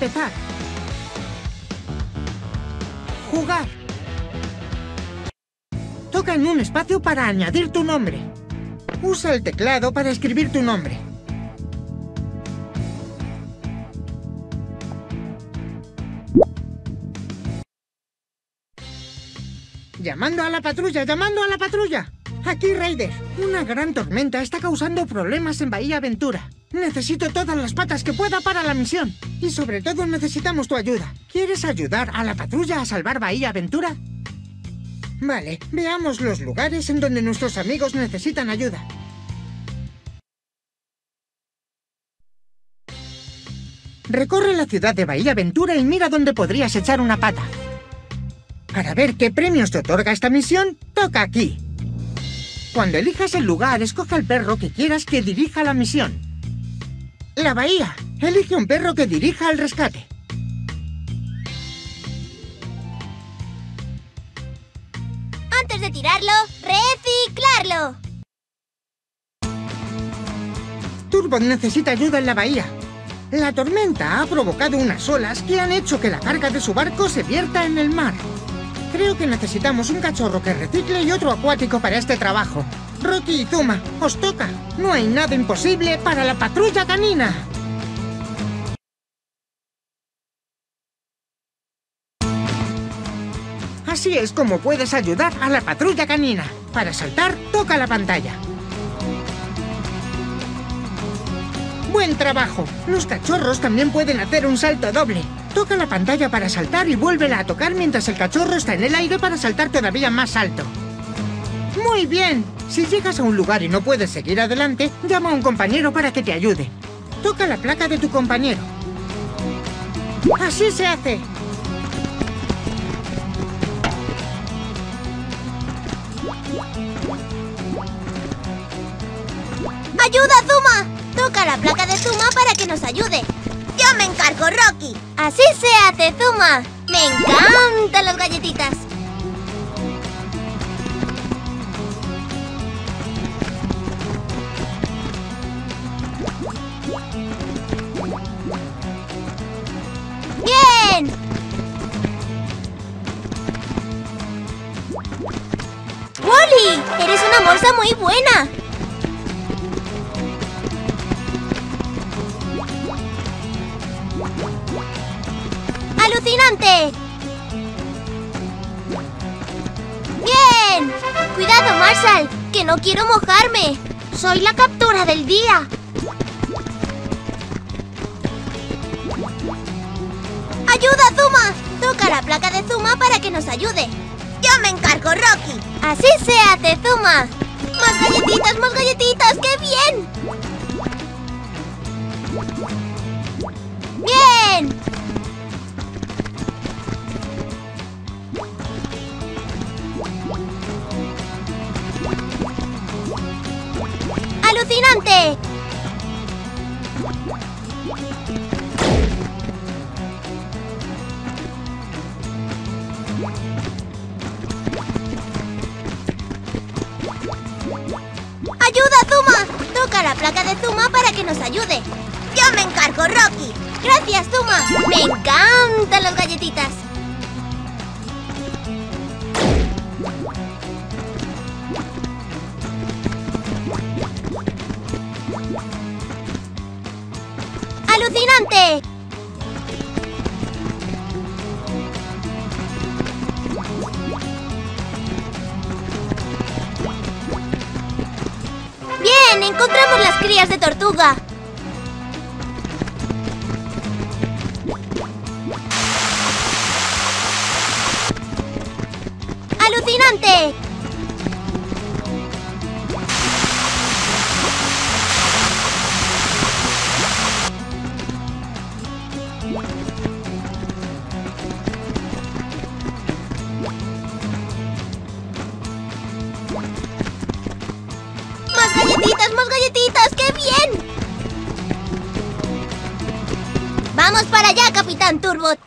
empezar. Jugar. Toca en un espacio para añadir tu nombre. Usa el teclado para escribir tu nombre. Llamando a la patrulla, llamando a la patrulla. Aquí, Raider. Una gran tormenta está causando problemas en Bahía Aventura. Necesito todas las patas que pueda para la misión. Y sobre todo necesitamos tu ayuda. ¿Quieres ayudar a la patrulla a salvar Bahía Aventura? Vale, veamos los lugares en donde nuestros amigos necesitan ayuda. Recorre la ciudad de Bahía Aventura y mira dónde podrías echar una pata. Para ver qué premios te otorga esta misión, toca aquí. Cuando elijas el lugar, escoge al perro que quieras que dirija la misión. La bahía. Elige un perro que dirija el rescate. Antes de tirarlo, reciclarlo. Turbot necesita ayuda en la bahía. La tormenta ha provocado unas olas que han hecho que la carga de su barco se vierta en el mar. Creo que necesitamos un cachorro que recicle y otro acuático para este trabajo. Rocky y Zuma, os toca. No hay nada imposible para la patrulla canina. Así es como puedes ayudar a la patrulla canina. Para saltar, toca la pantalla. ¡Buen trabajo! Los cachorros también pueden hacer un salto doble. Toca la pantalla para saltar y vuélvela a tocar mientras el cachorro está en el aire para saltar todavía más alto. ¡Muy bien! Si llegas a un lugar y no puedes seguir adelante, llama a un compañero para que te ayude. Toca la placa de tu compañero. ¡Así se hace! ¡Ayuda, Zuma! Toca la placa de Zuma para que nos ayude. Yo me encargo, Rocky. Así se hace, Zuma. Me encantan las galletitas. Muy buena! ¡Alucinante! ¡Bien! ¡Cuidado, Marshall! ¡Que no quiero mojarme! ¡Soy la captura del día! ¡Ayuda, Zuma! Toca la placa de Zuma para que nos ayude. ¡Yo me encargo, Rocky! ¡Así se hace, Zuma! ¡Más galletitas, más galletitas! ¡Qué bien! ¡Bien! ¡Alucinante! Placa de Zuma para que nos ayude. ¡Yo me encargo, Rocky! ¡Gracias, Zuma! ¡Me encantan las galletitas! ¡Alucinante! ¡Encontramos las crías de tortuga! ¡Alucinante! ¡Vamos para allá, Capitán Turbot!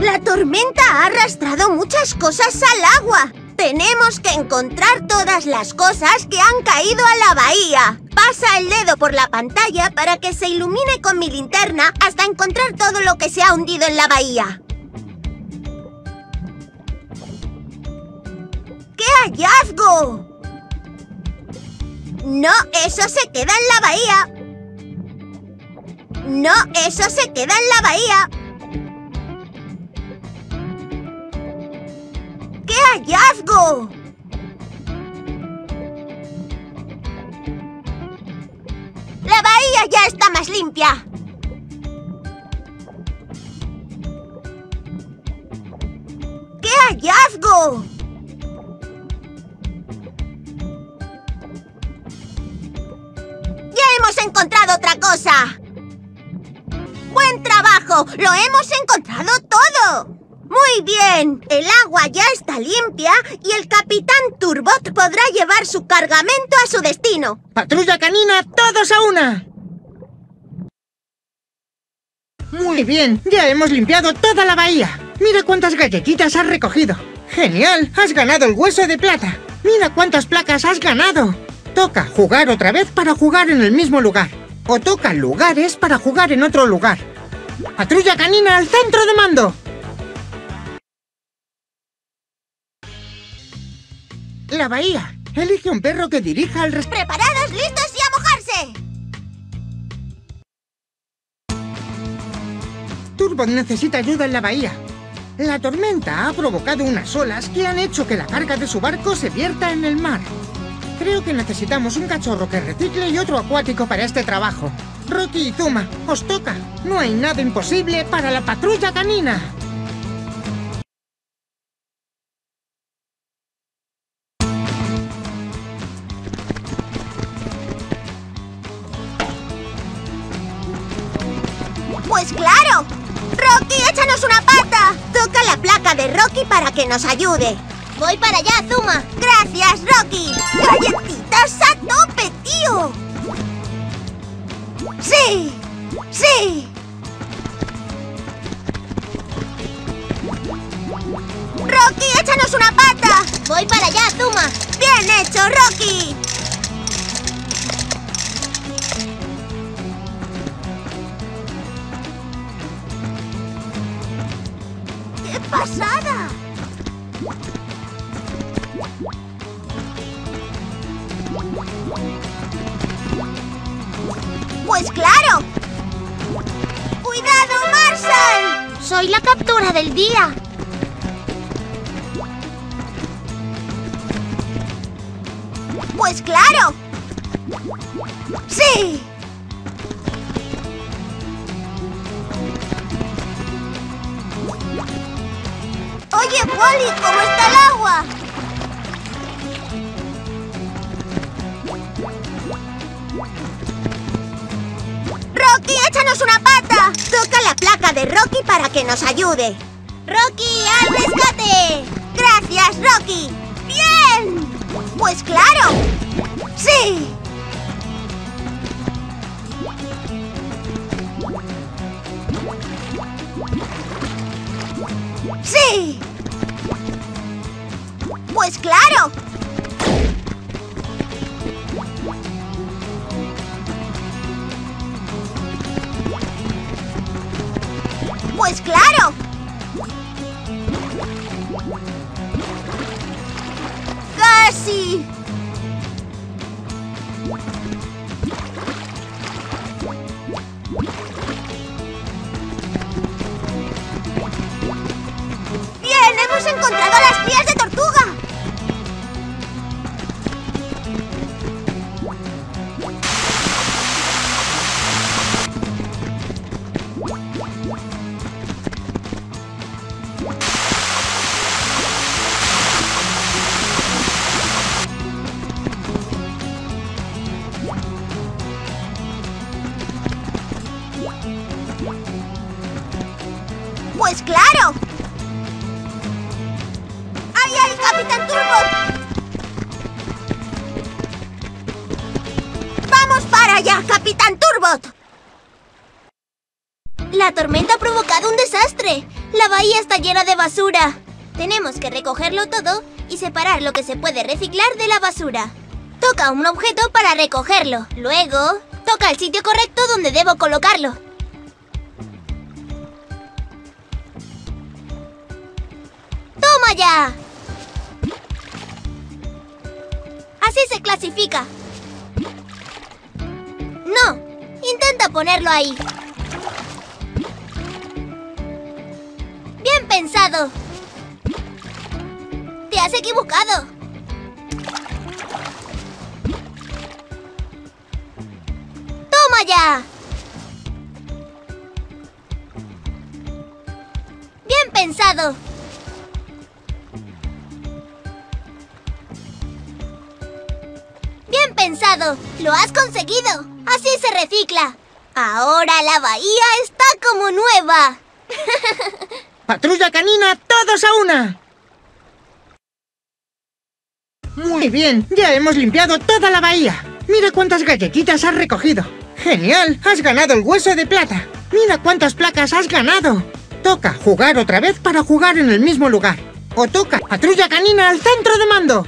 La tormenta ha arrastrado muchas cosas al agua, Tenemos que encontrar todas las cosas que han caído a la bahía. Pasa el dedo por la pantalla para que se ilumine con mi linterna hasta encontrar todo lo que se ha hundido en la bahía. ¡Qué hallazgo! No, eso se queda en la bahía. No, eso se queda en la bahía. ¡Qué hallazgo! La bahía ya está más limpia. ¡Qué hallazgo! ¡Ya hemos encontrado otra cosa! ¡Buen trabajo! ¡Lo hemos encontrado todo! Muy bien, el agua ya está limpia y el capitán Turbot podrá llevar su cargamento a su destino. ¡Patrulla canina, todos a una! Muy bien, ya hemos limpiado toda la bahía. Mira cuántas galletitas has recogido. ¡Genial! Has ganado el hueso de plata. Mira cuántas placas has ganado. Toca jugar otra vez para jugar en el mismo lugar. O toca lugares para jugar en otro lugar. ¡Patrulla canina al centro de mando! La bahía. Elige un perro que dirija al rest... ¿Preparados, listos y a mojarse? Turbot necesita ayuda en la bahía. La tormenta ha provocado unas olas que han hecho que la carga de su barco se vierta en el mar. Creo que necesitamos un cachorro que recicle y otro acuático para este trabajo. Rocky y Zuma, os toca. No hay nada imposible para la patrulla canina. ¡Pues claro! ¡Rocky, échanos una pata! Toca la placa de Rocky para que nos ayude. Voy para allá, Zuma. Gracias, Rocky. ¡Galletitas a tope, tío! ¡Sí! ¡Sí! ¡Rocky, échanos una pata! Voy para allá, Zuma. ¡Bien hecho, Rocky! ¡Qué pasada! ¡Pues claro! ¡Cuidado, Marshall! Soy la captura del día. ¡Pues claro! ¡Sí! Oye, Wally, ¿cómo está el agua? ¡Rocky, échanos una pata! Toca la placa de Rocky para que nos ayude. ¡Rocky, al rescate! ¡Gracias, Rocky! ¡Bien! ¡Pues claro! ¡Sí! ¡Sí! ¡Pues claro! see. La tormenta ha provocado un desastre. La bahía está llena de basura. Tenemos que recogerlo todo y separar lo que se puede reciclar de la basura. Toca un objeto para recogerlo. Luego, toca el sitio correcto donde debo colocarlo. ¡Toma ya! Así se clasifica. Intenta ponerlo ahí. Bien pensado. Te has equivocado. ¡Toma ya! Bien pensado. Pensado. Lo has conseguido. Así se recicla. Ahora la bahía está como nueva. ¡Patrulla canina, todos a una! Muy bien, ya hemos limpiado toda la bahía. Mira cuántas galletitas has recogido. ¡Genial! Has ganado el hueso de plata. Mira cuántas placas has ganado. Toca jugar otra vez para jugar en el mismo lugar. O toca patrulla canina al centro de mando.